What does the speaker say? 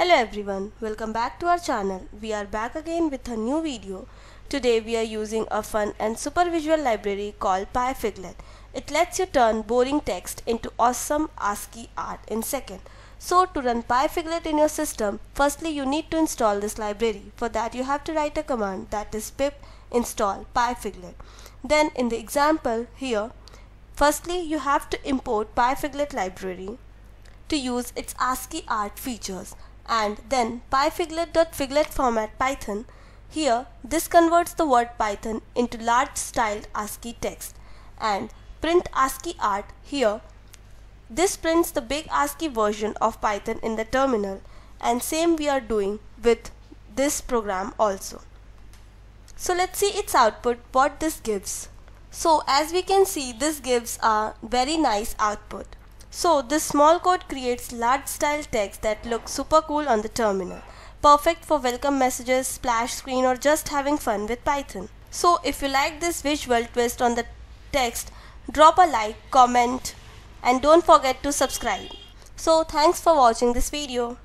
Hello everyone, welcome back to our channel. We are back again with a new video. Today we are using a fun and super visual library called PyFiglet. It lets you turn boring text into awesome ASCII art in seconds. So to run PyFiglet in your system, firstly you need to install this library. For that you have to write a command that is pip install pyfiglet. Then in the example here, firstly you have to import pyfiglet library to use its ASCII art features and then pyfiglet.figlet format python. Here this converts the word python into large styled ASCII text and print ASCII art here. This prints the big ASCII version of Python in the terminal and same we are doing with this program also. So let's see its output what this gives. So as we can see this gives a very nice output. So this small code creates large style text that looks super cool on the terminal. Perfect for welcome messages, splash screen or just having fun with Python. So if you like this visual twist on the text, drop a like, comment and don't forget to subscribe. So thanks for watching this video.